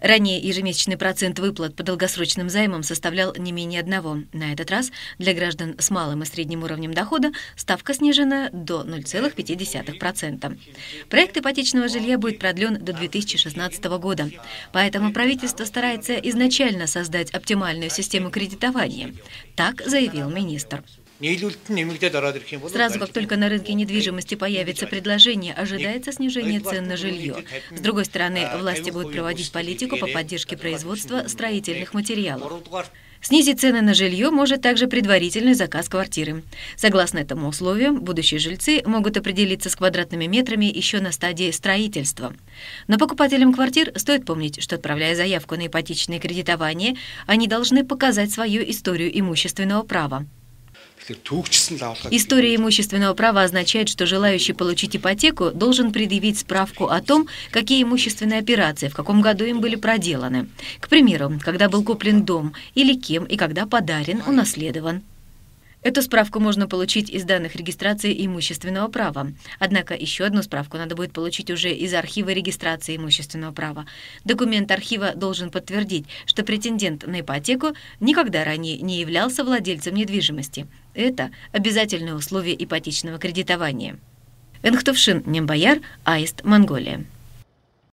Ранее ежемесячный процент выплат по долгосрочным займам составлял не менее одного. На этот раз для граждан с малым и средним уровнем дохода ставка снижена до 0,5%. Проект ипотечного жилья будет продлен до 2016 года. Поэтому правительство старается изначально создать оптимальную систему кредитования. Так заявил министр. Сразу, как только на рынке недвижимости появится предложение, ожидается снижение цен на жилье. С другой стороны, власти будут проводить политику по поддержке производства строительных материалов. Снизить цены на жилье может также предварительный заказ квартиры. Согласно этому условию, будущие жильцы могут определиться с квадратными метрами еще на стадии строительства. Но покупателям квартир стоит помнить, что отправляя заявку на ипотечное кредитование, они должны показать свою историю имущественного права. История имущественного права означает, что желающий получить ипотеку должен предъявить справку о том, какие имущественные операции в каком году им были проделаны. К примеру, когда был куплен дом или кем и когда подарен, унаследован. Эту справку можно получить из данных регистрации имущественного права. Однако еще одну справку надо будет получить уже из архива регистрации имущественного права. Документ архива должен подтвердить, что претендент на ипотеку никогда ранее не являлся владельцем недвижимости. Это обязательное условие ипотечного кредитования. Энхтовшин Нембаяр, Аист, Монголия.